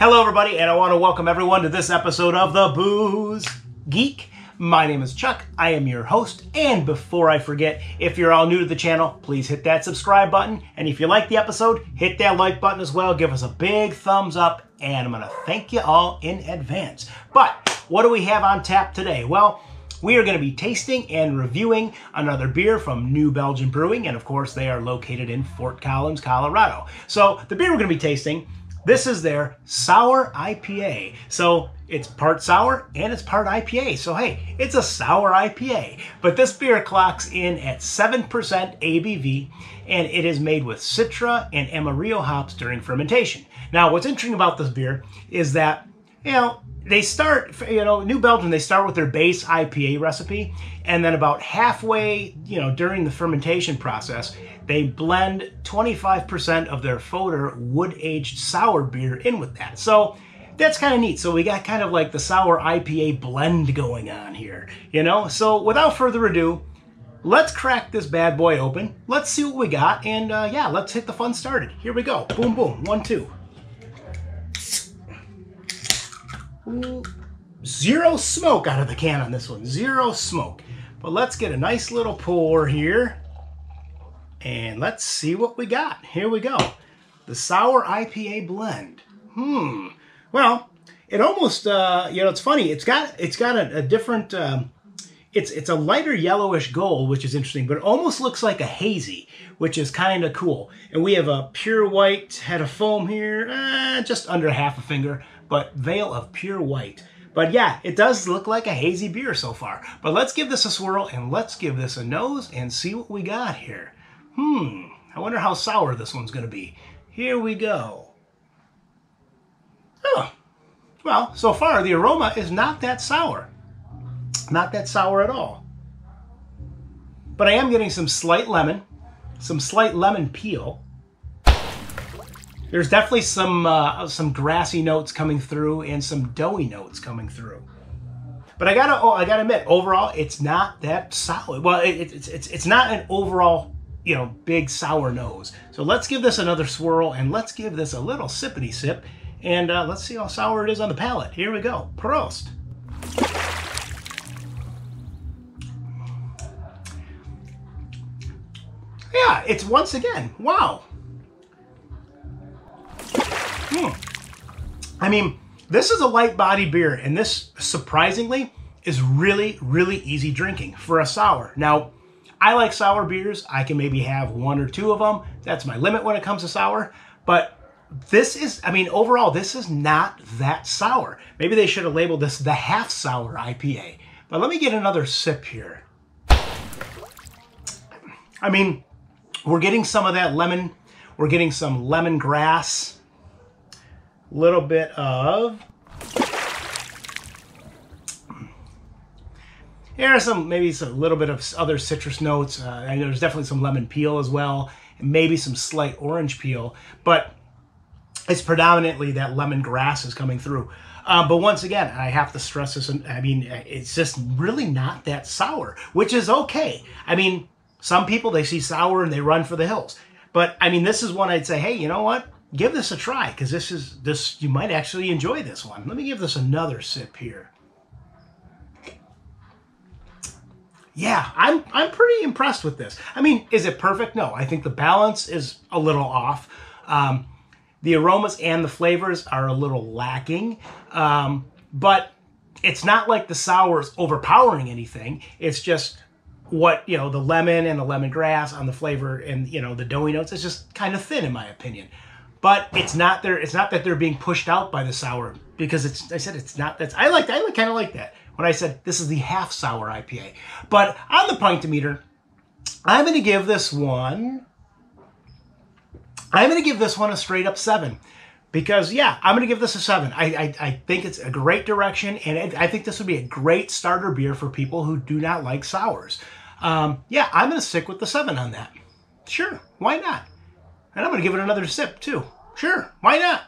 Hello, everybody, and I want to welcome everyone to this episode of The Booze Geek. My name is Chuck. I am your host. And before I forget, if you're all new to the channel, please hit that subscribe button. And if you like the episode, hit that like button as well. Give us a big thumbs up. And I'm going to thank you all in advance. But what do we have on tap today? Well, we are going to be tasting and reviewing another beer from New Belgium Brewing, and of course, they are located in Fort Collins, Colorado. So, the beer we're going to be tasting, this is their sour IPA. So, it's part sour and it's part IPA. So, hey, it's a sour IPA. But this beer clocks in at 7% ABV, and it is made with Citra and Amarillo hops during fermentation. Now, what's interesting about this beer is that, you know, they start, you know, New Belgium, they start with their base IPA recipe, and then about halfway, you know, during the fermentation process, they blend 25% of their Foeder wood aged sour beer in with that. So that's kind of neat. So we got kind of like the sour IPA blend going on here, you know? So without further ado, let's crack this bad boy open. Let's see what we got, and uh, yeah, let's hit the fun started. Here we go. Boom, boom. One, two. Zero smoke out of the can on this one. Zero smoke. But let's get a nice little pour here. And let's see what we got. Here we go. The Sour IPA blend. Hmm. Well, it almost, uh, you know, it's funny. It's got it's got a, a different, um, it's it's a lighter yellowish gold, which is interesting, but it almost looks like a hazy, which is kind of cool. And we have a pure white head of foam here, uh, just under half a finger but veil of pure white. But yeah, it does look like a hazy beer so far. But let's give this a swirl and let's give this a nose and see what we got here. Hmm, I wonder how sour this one's going to be. Here we go. Oh, well, so far the aroma is not that sour. Not that sour at all. But I am getting some slight lemon, some slight lemon peel, there's definitely some uh, some grassy notes coming through and some doughy notes coming through. But I gotta oh, I gotta admit, overall, it's not that sour. Well, it, it's it's it's not an overall you know big sour nose. So let's give this another swirl and let's give this a little sippity sip, and uh, let's see how sour it is on the palate. Here we go. Prost. Yeah, it's once again. Wow. Hmm. I mean, this is a light body beer, and this surprisingly is really, really easy drinking for a sour. Now, I like sour beers. I can maybe have one or two of them. That's my limit when it comes to sour. But this is, I mean, overall, this is not that sour. Maybe they should have labeled this the half sour IPA. But let me get another sip here. I mean, we're getting some of that lemon. We're getting some lemongrass little bit of Here are some, maybe a little bit of other citrus notes. Uh, and there's definitely some lemon peel as well, and maybe some slight orange peel, but it's predominantly that lemongrass is coming through. Uh, but once again, I have to stress this. I mean, it's just really not that sour, which is okay. I mean, some people they see sour and they run for the hills. But I mean, this is one I'd say, hey, you know what? give this a try because this is this you might actually enjoy this one. Let me give this another sip here. Yeah, I'm I'm pretty impressed with this. I mean, is it perfect? No, I think the balance is a little off. Um, the aromas and the flavors are a little lacking, um, but it's not like the sour is overpowering anything. It's just what you know the lemon and the lemongrass on the flavor and you know the doughy notes. It's just kind of thin in my opinion but it's not there. It's not that they're being pushed out by the sour because it's. I said it's not. That's I like. I kind of like that when I said this is the half sour IPA. But on the pint-o-meter, I'm going to give this one. I'm going to give this one a straight up seven because yeah, I'm going to give this a seven. I, I, I think it's a great direction, and I think this would be a great starter beer for people who do not like sours. Um, yeah, I'm going to stick with the seven on that. Sure, why not? And I'm going to give it another sip too. Sure, why not?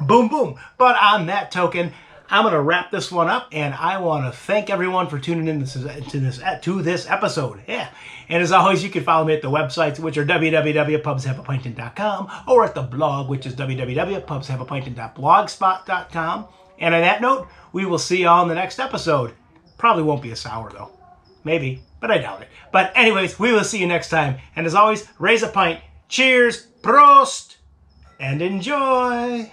Boom, boom. But on that token, I'm going to wrap this one up, and I want to thank everyone for tuning in this, to this to this episode. Yeah, and as always, you can follow me at the websites, which are www.pubshaveapinton.com, or at the blog, which is www.pubshaveapinton.blogspot.com. And on that note, we will see you all the next episode. Probably won't be a sour though, maybe, but I doubt it. But anyways, we will see you next time. And as always, raise a pint, cheers, prost, and enjoy.